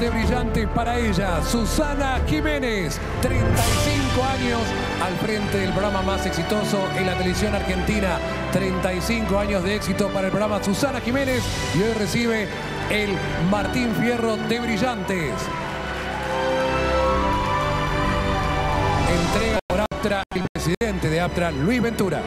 de Brillante para ella, Susana Jiménez, 35 años al frente del programa más exitoso en la televisión argentina, 35 años de éxito para el programa Susana Jiménez y hoy recibe el Martín Fierro de Brillantes. Entrega por Aptra el presidente de Aptra, Luis Ventura.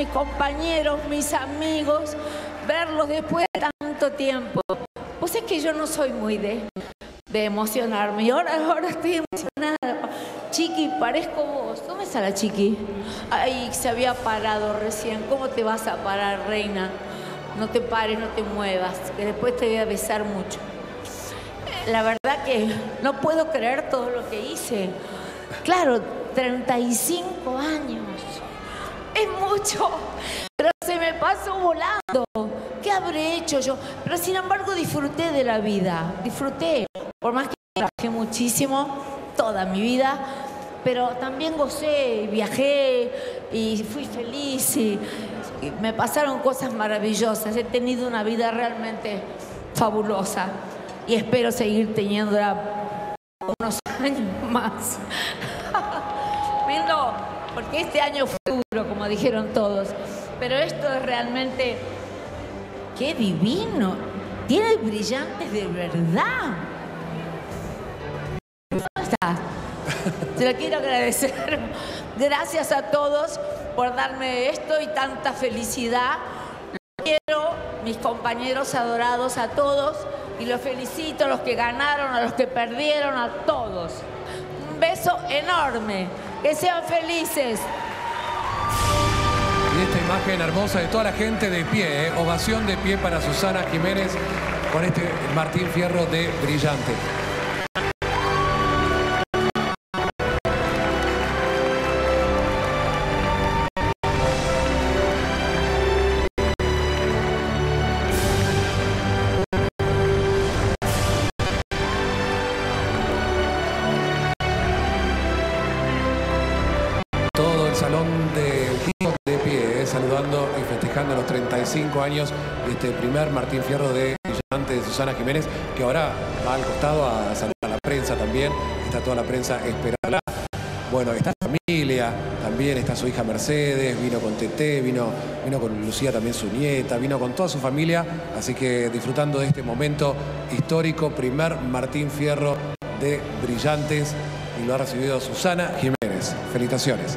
Mis compañeros, mis amigos, verlos después de tanto tiempo. Vos es que yo no soy muy de, de emocionarme. Y ahora, ahora estoy emocionada. Chiqui, parezco vos. ¿Dónde está la Chiqui? Ay, se había parado recién. ¿Cómo te vas a parar, reina? No te pares, no te muevas, que después te voy a besar mucho. La verdad que no puedo creer todo lo que hice. Claro, 35 años. Mucho, pero se me pasó volando. ¿Qué habré hecho yo? Pero sin embargo disfruté de la vida, disfruté. Por más que trabajé muchísimo, toda mi vida, pero también gocé, viajé y fui feliz y, me pasaron cosas maravillosas. He tenido una vida realmente fabulosa y espero seguir teniéndola unos años más. Porque este año fue como dijeron todos, pero esto es realmente, qué divino, tiene brillantes de verdad. Te lo quiero agradecer. Gracias a todos por darme esto y tanta felicidad. Quiero, mis compañeros adorados, a todos, y los felicito a los que ganaron, a los que perdieron, a todos. Un beso enorme. Que sean felices. Esta imagen hermosa de toda la gente de pie, ¿eh? ovación de pie para Susana Jiménez con este Martín Fierro de Brillante. Y festejando los 35 años de este primer Martín Fierro de Brillante de Susana Jiménez, que ahora va al costado a saludar a la prensa también. Está toda la prensa esperándola. Bueno, está su familia, también está su hija Mercedes, vino con Tete, vino, vino con Lucía también su nieta, vino con toda su familia, así que disfrutando de este momento histórico, primer Martín Fierro de Brillantes, y lo ha recibido Susana Jiménez. Felicitaciones.